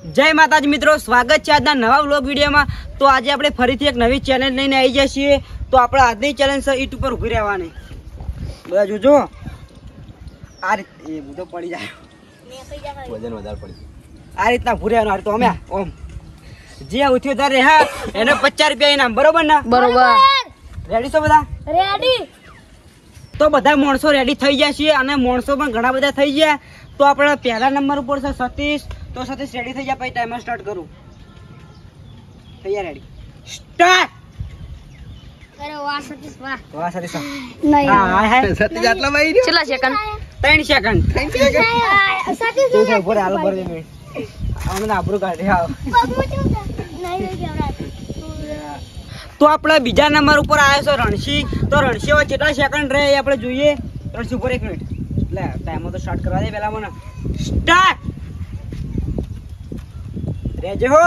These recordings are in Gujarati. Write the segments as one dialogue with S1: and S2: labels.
S1: જય માતાજી મિત્રો સ્વાગત છે આજના નવા વ્લોગ વિડીયોમાં. તો આજે આપણે ફરીથી એક નવી ચેલેન્જ લઈને આવી જઈએ છીએ. તો આપણે આજની ચેલેન્જ છે ઈટ ઉપર ઊભી રહેવાની. બધા જોજો. આ રીતે એ બધો પડી જાય.
S2: વજન વધારે પડી
S1: આ રીતના ઊભું રહેવાનું આ રીતે ઓમ ઓમ. જે ઉઠ્યો તારે હા એને પચાસ રૂપિયા ઇનામ બરોબર ને?
S3: બરોબર.
S1: રેડી છો બધા?
S3: રેડી
S1: તો બધા માણસો રેડી થઈ ગયા છીએ અને માણસો પણ ઘણા બધા થઈ ગયા. તો આપણે પહેલા નંબર ઉપર છે સતીશ તો સતીશ રેડી થઈ પછી ટાઈમર સ્ટાર્ટ કરું. તૈયાર રેડી સ્ટાર્ટ
S3: અરે વાહ સતીશ વાહ
S1: વાહ સતીશ
S3: નહીં.
S1: હા હા
S2: સતીશ આટલા માં
S3: કેટલા સેકન્ડ
S1: ત્રણ સેકન્ડ
S3: સતીશ
S1: તું ઉપર હાલ ઉપર બે મિનિટ અમને આબરૂ કાઢી આવ તો. આપણે બીજા નંબર ઉપર આવ્યો છે રણસી તો રણસી હવે કેટલા સેકન્ડ રહે આપણે જોઈએ. રણસી ઉપર એક મિનિટ એટલે ટાઈમર તો સ્ટાર્ટ કરવા દે પહેલા મને. સ્ટાર્ટ રેજે હો.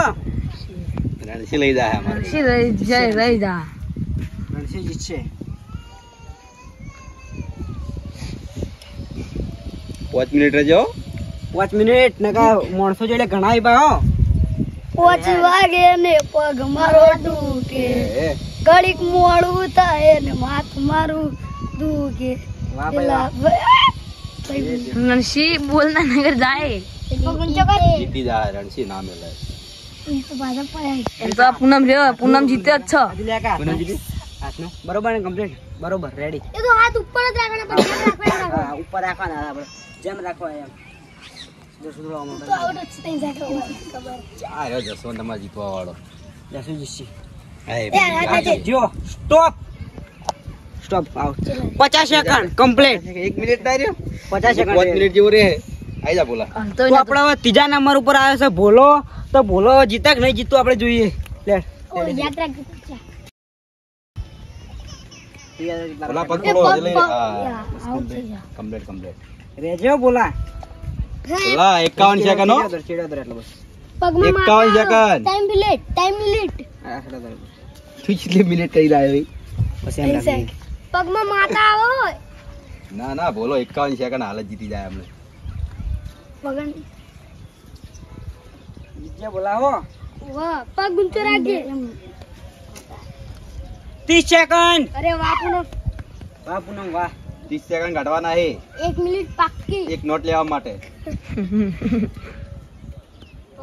S2: રણસી લઈ જા અમારે.
S3: સી રહી જય રહી જા.
S1: રણસી જીતશે
S2: પાંચ મિનિટ રહેજો
S1: પાંચ મિનિટ નકા માણસો જોડે ઘણા આવ્યા હો.
S3: પોચ વાગે ને પગ મારો દુખે. ઘડીક મોડું થાય ને માથ મારું દુખે.
S1: વાહ ભાઈ વાહ.
S3: નરસી બોલ નગર જાય.
S2: જીતી જાય રણસી નામ લે
S3: એમ તો પૂનમ રહ્યો પૂનમ જીતે જ છો.
S1: કા. હાથનું. બરોબર ને કમ્પ્લીટ બરોબર રેડી
S3: એ તો હાથ ઉપર જ રાખવાના
S1: ઉપર રાખવાના આપણે. જેમ રાખવા એમ. જો સુધરવા માટે
S2: આ રહ્યો જસવંત જીતવા વાળો.
S1: જસુ જીતશે જો. સ્ટોપ સ્ટોપ આઉટ પચાસ સેકન્ડ કમ્પ્લીટ
S2: એક મિનિટ ના
S1: પચાસ સેકન્ડ
S2: મિનિટ જેવું રહે. આઈ જા બોલા.
S1: તો આપણે હવે ત્રીજા નંબર ઉપર આવ્યો છે ભોલો તો ભોલો જીતે કે નહીં જીતતું આપણે જોઈએ. લે.
S2: બોલા પગ થોડો એટલે કમ્પ્લીટ કમ્પ્લીટ
S1: રેજો બોલા.
S2: બોલા એકાવન સેકન્ડ હો.
S1: બસ.
S2: એકાવન second.
S3: Time minute time minute.
S2: કેટલી મિનિટ કહી રહ્યા
S1: પછી એમ.
S3: પગમાં માતા આવો.
S2: ના ના બોલો એકાવન સેકન્ડ હાલ જ જીતી જાય અમને.
S3: પગન.
S1: બીજે બોલાવો.
S3: વાહ પગ ગુંચો રાખજે.
S1: ત્રીસ સેકન્ડ
S3: અરે બાપુનો બાપુનો
S1: વાહ પૂનમ વાહ.
S2: ત્રીસ સેકન્ડ કાઢવાના હે.
S3: 1 મિનિટ પાક્કી.
S2: એક નોટ લેવા માટે.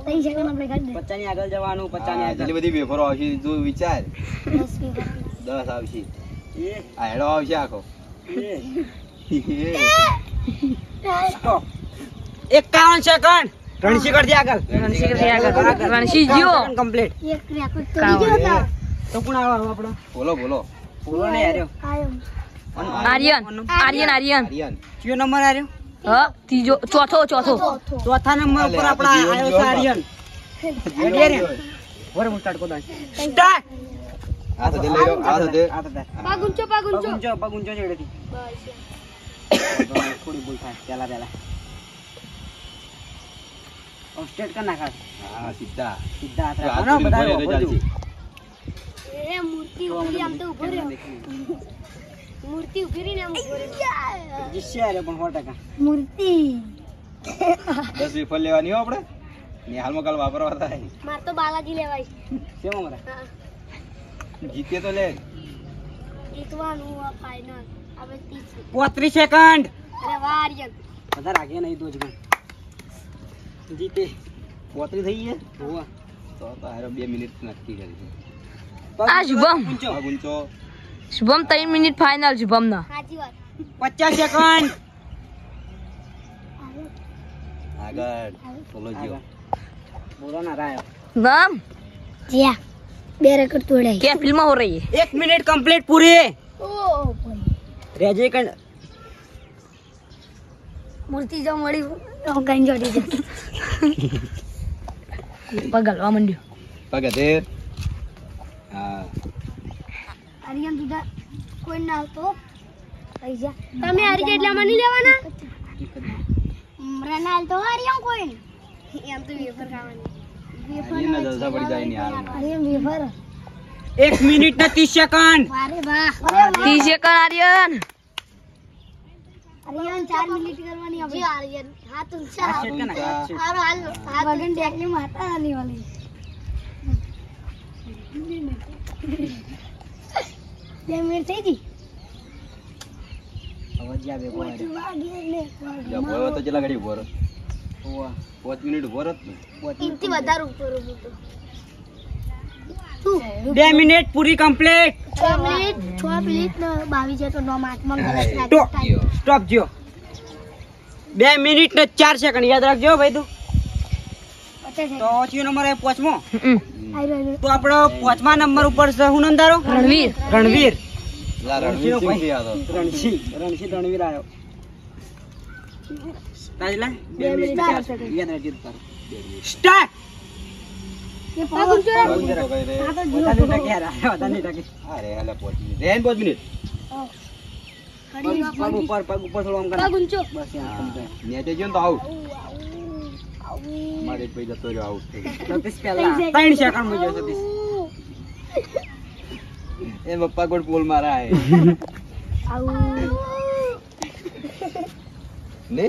S3: ત્રણ સેકન્ડ આપણે કાઢી
S1: ની આગળ જવાનું 50
S2: ની
S1: આગળ
S2: બધી વેફરો આવશે તું વિચાર.
S3: દે દસ મિનિટ
S2: દસ આવશે.
S1: એ,
S2: આ હેડો આવશે આખો.
S1: એ, stop. એકાવન સેકન્ડ. રણસી કરજે આગળ.
S3: રણસી કરજે આગળ. રણસી જીઓ
S1: કમ્પ્લીટ
S3: એક રેકોર્ડ તો
S1: તો કોણ આવો આપણો?
S2: બોલો બોલો.
S1: બોલો ને આર્યો
S3: આર્યન. આર્યન. આર્યન.
S2: આર્યન.
S1: કયો નંબર આર્યો
S3: હા ત્રીજો ચોથો ચોથો.
S1: ચોથા નંબર ઉપર આપણા આવ્યો છે આર્યન. રેડી હું સ્ટાર્ટ કરું સ્ટાર્ટ.
S2: આ સાથે લઈ લો આ દે.
S1: આ તો દે.
S3: પગ ઊંચો પગ
S1: પગ ઊંચો પગ ઊંચો છેડેથી થોડી બોલ થાય પેલા પેલા સ્ટેટ કર નાખા.
S2: હા સીધા.
S1: સીધા હાથ બધા.
S3: એ મૂર્તિ ઊભી આમ તો ઊભો રહ્યો મૂર્તિ ઊભી રહીને આમ ઊભો રહ્યો
S1: જીતશે રે પણ સો ટકા.
S3: મૂર્તિ.
S2: દસ વેફર લેવાની હો આપણે? ને હાલમાં કાલ વાપરવા થાય.
S3: માર તો બાલાજી લેવાય.
S1: કેમ મરા
S2: જીતે તો લે.
S3: જીતવાનું આ ફાઇનલ હવે ત્રીસ.
S1: પોત્રીસ સેકન્ડ
S3: અરે વાર યાર
S1: બધા રાખે નહીં તો જ જીતે
S2: પોતરી થઈ ગયા
S1: હોવા.
S2: તો તો હારો બે મિનિટ નક્કી કરી છે.
S3: આ શુભમ.
S2: પગ
S3: શુભમ ત્રણ મિનિટ ફાઇનલ શુભમ ના
S1: પચાસ સેકન્ડ
S2: આગળ. બોલો જીઓ.
S1: બોલો ના રાયો.
S3: નામ જીયા બે રેકોર્ડ તોડાય કે ફિલ્મ હો રહી
S1: એક મિનિટ કમ્પ્લીટ પૂરી.
S3: ઓ
S1: રેજે કણ
S3: મૂર્તિ જો મળી હું કઈ જોડી દે પગ હલવા માંડ્યો
S2: પગ હથેર હા
S3: આર્યન જુદા કોઈ ના આવતો પૈસા તમે હારી ગયા એટલે મને લેવાના રનાલ તો હારી કોઈ એમ તો વેફર ખાવાની
S2: આર્યનના જલસા પડી જાય ની હાલમાં
S3: આર્યન વેફર
S1: એક મિનિટ ને ત્રીસ સેકન્ડ
S3: વારે વાહ ત્રીસ સેકન્ડ આર્યન આર્યન ચાર મિનિટ કરવાની આપણે આર્યન હાથ ઊંચા
S1: હાથ શેક ના, હાથ શેક.
S3: હારો હાલ વગન ટેકની માતા આલી વાલી બે મિનિટ થઈ ગઈ
S1: હવે જ્યાં ભેગો આવ્યો.
S2: તો કેટલા ઘડી ઊભો રહો? પાંચ મિનિટ ઊભો રહો
S3: ઇનથી વધારે ઉપર ઊભું તો
S1: બે મિનિટ પૂરી કમ્પ્લીટ
S3: છ મિનિટ છ મિનિટ ને બાવીસ છે તો નો માર્કમાં ગલત લાગે
S1: સ્ટોપ જ્યો બે મિનિટ ને ચાર સેકન્ડ યાદ રાખજો ભાઈ તું. તો ઓછી નંબર પાંચમો? તો આપણો પોચમા નંબર ઉપર છે શું નામ રણવીર. રણવીર.
S2: રણવીર
S1: રણવીર આવ્યો. તાજલા બે મિનિટ ચાર સેકન્ડ યાદ રાખજો સ્ટાર્ટ
S2: મિનિટ. રહે ને પાંચ મિનિટ.
S1: પગ પગ ઉપર પગ ઉપર થોડું આમ કર
S3: પગ ઊંચો
S1: બસ યાર
S2: હા. નેચે ગયો ને તો આઉટ. મારે એક ભાઈ જતો રહ્યો આઉટ થઈ ગયો.
S1: સતીશ પહેલા ત્રણ સેકન્ડમાં ગયો સતીશ
S2: એ પપ્પા ગોળ પોલ મારા હે. ને?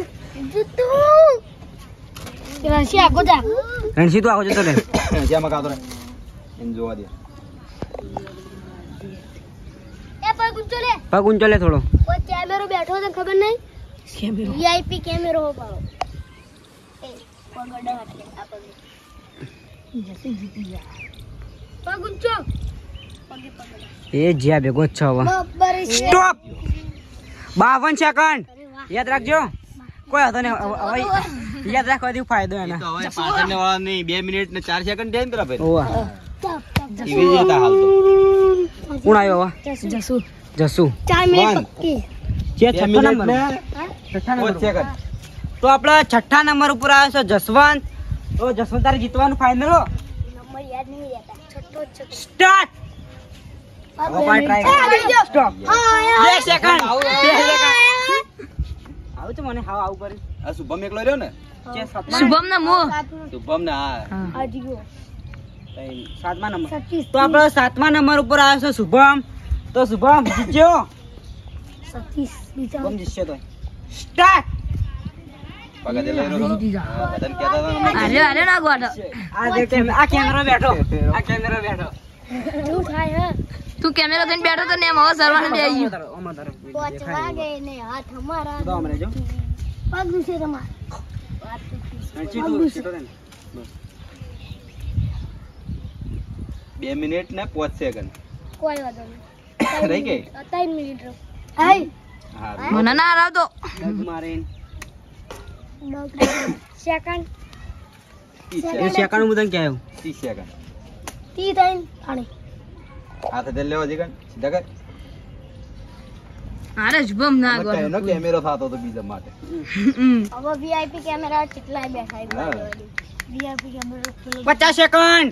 S3: રણસી આગો જા
S1: રણસિંહ તું આવો જતો રે
S2: જ્યાં મકાતો રહે. એને જોવા દે.
S3: એ પગ ઊંચો લે
S1: પગ ઊંચો લે થોડો
S3: કોઈ કેમેરો બેઠો છે ખબર નહીં? વીઆઈપી કેમેરો હો પાડો એ પગ અડા હાથે આ પગ. પગ ઊંચો. પગે
S1: એ જ્યાં ભેગો છો હવે. સ્ટોપ બાવન સેકન્ડ યાદ રાખજો. કોઈ હતો ને હવે યાદ રાખવાથી ફાયદો એના.
S2: તો હવે પાછળને વાળાની બે મિનિટ ને ચાર સેકન્ડ થાય ને પેલા ભાઈ.
S1: ઓવા.
S2: હાલ તો.
S1: કોણ આવ્યો હવે?
S3: જસુ.
S1: જસુ.
S3: ચાર મિનિટ પક્કી.
S1: જે છઠ્ઠા નંબર. તો આપણા છઠ્ઠા નંબર ઉપર આવ્યો છે જસવંત. તો જસવંત તારે જીતવાનું ફાઇનલ હો.
S3: નંબર યાદ નહીં રહેતા. છઠ્ઠો જ છઠ્ઠો.
S1: સ્ટાર્ટ.
S3: પગ
S1: હવે પાછળ try
S3: એ, આવી જાઓ.
S1: સ્ટોપ.
S3: હા,
S1: બે
S3: હા.
S1: સેકન્ડ
S2: આવું,
S1: બે સેકન્ડ આવું છે મને? હાવ આવું કરી.
S2: આ શુભમ એકલો રહ્યો ને?
S1: સાતમા
S3: શુભમ ના મો
S2: શુભમ ને હા.
S3: આ જીવો.
S1: ત્રણ, સાતમા નંબર. તો આપણો સાતમા નંબર ઉપર આવ્યો છે શુભમ. તો શુભમ જીતજો
S3: સતીશ, બીજા.
S1: જીતશે તો સ્ટાર્ટ.
S4: તું કેમેરો થઈને બેઠો તો ને એમ હવે સરવાને બે આવી.
S2: બે મિનિટ ને પાંચ સેકન્ડ
S3: કોઈ વાંધો નહીં.
S2: રહી ગઈ?
S3: ત્રણ મિનિટ
S4: મને ના હરાવતો
S3: સેકન્ડ
S1: હું તને કહેવું
S2: ત્રીસ સેકન્ડ
S3: તી ત્રણ પાણી.
S2: હાથે દે લેવા જીગન સીધા કર.
S4: અરે શુભમ ના
S2: મત એનો કેમેરો થતો હતો બીજા માટે.
S3: હવે વીઆઈપી કેમેરા કેટલાય બેઠા વીઆઈપી કેમેરા પેલો
S1: પચાસ સેકન્ડ.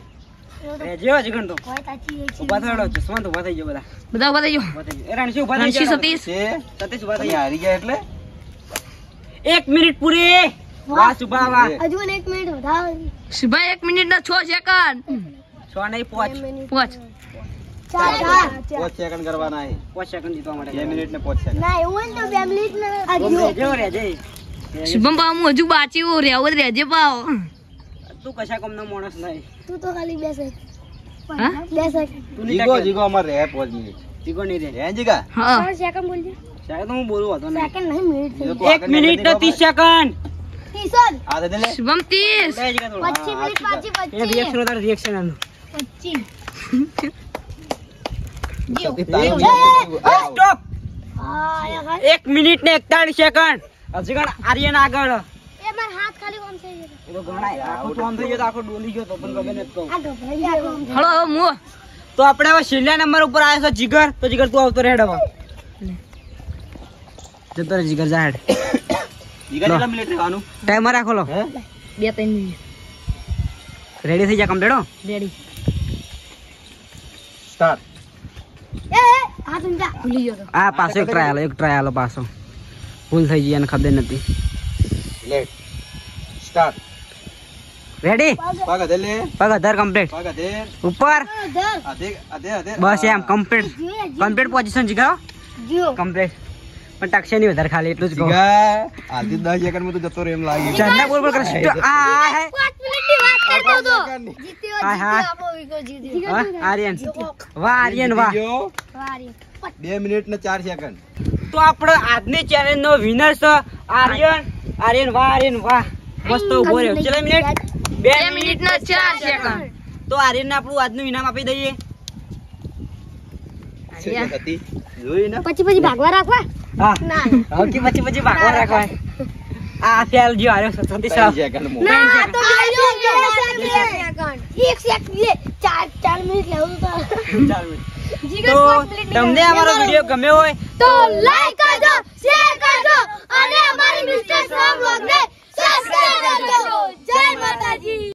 S1: એક મિનિટ પૂરી. સુભા
S3: એક મિનિટ
S4: ના છ સેકન્ડ.
S1: છ નહીં પાંચ.
S3: બે મિનિટ.
S4: પાંચ.
S2: સેકન્ડ કરવાના
S1: સેકન્ડ જીતવા માટે
S2: મિનિટ ને સેકન્ડ.
S3: ના એવું તો બે મિનિટ
S4: શુભમ પાવ હું હજુ બાચી રહેવું રહેજે પાવ
S1: તું કશા કોમનો માણસ નહીં.
S3: તું તો ખાલી બેસે. સેકન્ડ
S4: હા?
S3: બે સેકન્ડ
S1: તું નહીં
S2: જીગો જીગો અમાર રહે પાંચ મિનિટ.
S1: જીગો નહીં રહે.
S2: હે જીગા?
S4: હા.
S3: સેકન્ડ બોલજે.
S1: શાયદ હું બોલું હતો ને
S3: સેકન્ડ નહીં મિનિટ
S1: એક મિનિટ ને
S2: નીકળ
S1: ત્રીસ. સેકન્ડ
S4: શુભમ ત્રીસ
S1: રિએક્શન રિએક્શન આનું. એક મિનિટ ને એકતાલીસ સેકન્ડ હજી આર્યન આગળ.
S3: હાથ ખાલી થઈ ગયો.
S1: તો ગણાય. આખો તો આમ થઈ ગયો આખો ડોલી ગયો તો પણ ખબર નથી કહું.
S3: આ ગભરાઈ ગયો.
S4: હળો હવે
S1: તો આપણે હવે છેલ્લા નંબર ઉપર આવ્યો છે જીગર. તો જીગર તું આવતો રેડ હવે જતો રે જીગર જા હેડ.
S2: જીગા કેટલા મિનિટ રહેવાનું?
S1: ટાઈમર રાખો લો.
S4: બે ત્રણ મિનિટ.
S1: રેડી થઈ જા કમ્પ્લીટ હો?
S4: રેડી
S2: સ્ટાર્ટ
S3: એ એ, હાથ ઊંચા.
S4: ભૂલી ગયો
S1: આ પાછો એક ટ્રાય આલો એક ટ્રાય આલો પાછો. ભૂલ થઈ ગઈ અને ખબર નથી.
S2: લેટ સ્ટાર્ટ
S1: રેડી
S2: પગ દે લે
S1: પગ અધાર કમ્પ્લીટ
S2: પગ દે
S1: ઉપર
S3: ધર
S2: આધે આધે આધે
S1: બસ એમ કમ્પ્લીટ કમ્પ્લીટ પોઝિશન
S3: જીઓ
S1: કમ્પ્લીટ પણ ટકશે નહીં વધારે ખાલી એટલું જ કહું
S2: જીગા આજથી દસમાં તો જતો રહે એમ લાગે
S1: ચંદા બોલ બોલ કરે આ આ હે
S3: મિનિટની વાત કરતો હતો જીત્યો
S1: હા, હા.
S3: જીત્યો
S1: આર્યન. વાહ આર્યન વાહ.
S2: વાહ
S3: આર્યન
S2: બે મિનિટ ને ચાર સેકન્ડ
S1: તો આપણો આજની ચેલેન્જ નો વિનર છે આર્યન. આર્યન વાહ આર્યન વાહ. મસ્ત ઊભો રહ્યો. ચલો મિનિટ? બે
S4: મિનિટ. ના ચાર સેકન્ડ
S1: તો આર્યન ને આપણું આજનું ઇનામ આપી દઈએ.
S2: હતી? જોઈ ને?
S3: પછી પછી ભાગવા રાખવા?
S1: હા. પછી પછી ભાગવા રાખવા? આ ફેલ જો આર્યો સતી સાહેબ
S3: ના તો એક સેકન્ડ ચાર ચાર મિનિટ લેવું તો. જીગર
S1: તો તમને અમારો વીડિયો ગમ્યો હોય
S3: તો લાઈક કરજો શેર કરજો અને અમારી મિસ્ટર વ્લોગ ને સબસ્ક્રાઇબ કરજો જય માતાજી